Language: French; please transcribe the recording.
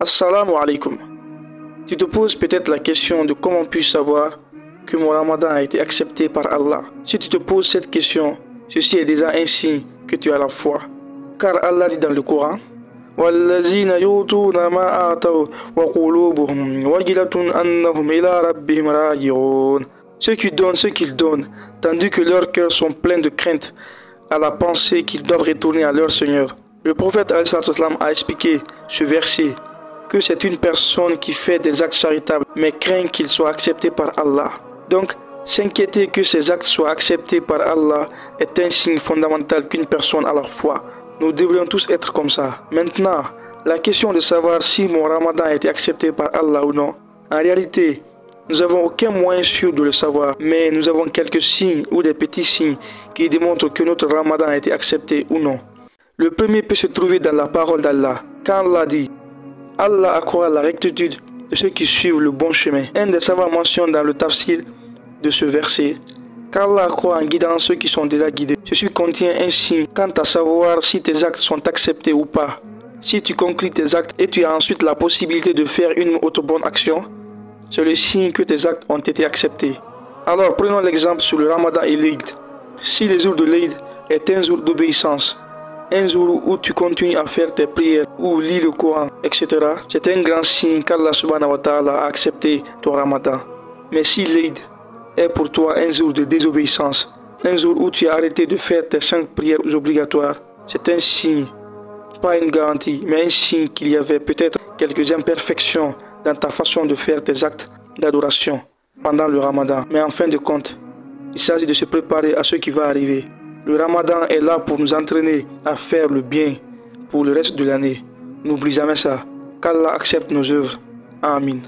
Assalamu alaikum. Tu te poses peut-être la question de comment puis-je savoir que mon ramadan a été accepté par Allah? Si tu te poses cette question, ceci est déjà un signe que tu as la foi. Car Allah dit dans le Coran, ceux qui donnent ce qu'ils donnent, tandis que leurs cœurs sont pleins de crainte à la pensée qu'ils doivent retourner à leur Seigneur. Le prophète a expliqué ce verset que c'est une personne qui fait des actes charitables mais craint qu'ils soient acceptés par Allah. Donc, s'inquiéter que ces actes soient acceptés par Allah est un signe fondamental qu'une personne a la foi. Nous devrions tous être comme ça. Maintenant, la question de savoir si mon ramadan a été accepté par Allah ou non, en réalité, nous n'avons aucun moyen sûr de le savoir, mais nous avons quelques signes ou des petits signes qui démontrent que notre ramadan a été accepté ou non. Le premier peut se trouver dans la parole d'Allah. Quand Allah dit Allah accroît la rectitude de ceux qui suivent le bon chemin. Un des savants mentionne dans le tafsir de ce verset qu'Allah croit en guidant ceux qui sont déjà guidés. Ceci contient un signe quant à savoir si tes actes sont acceptés ou pas. Si tu conclus tes actes et tu as ensuite la possibilité de faire une autre bonne action, c'est le signe que tes actes ont été acceptés. Alors prenons l'exemple sur le ramadan et l'Eid. Si le jour de l'Eid est un jour d'obéissance, un jour où tu continues à faire tes prières ou lis le Coran, etc., c'est un grand signe qu'Allah subhanahu wa ta'ala a accepté ton ramadan. Mais si l'Eid est pour toi un jour de désobéissance, un jour où tu as arrêté de faire tes cinq prières obligatoires, c'est un signe, pas une garantie, mais un signe qu'il y avait peut-être quelques imperfections dans ta façon de faire tes actes d'adoration pendant le ramadan. Mais en fin de compte, il s'agit de se préparer à ce qui va arriver. Le ramadan est là pour nous entraîner à faire le bien pour le reste de l'année. N'oublie jamais ça. Qu'Allah accepte nos œuvres. Amin.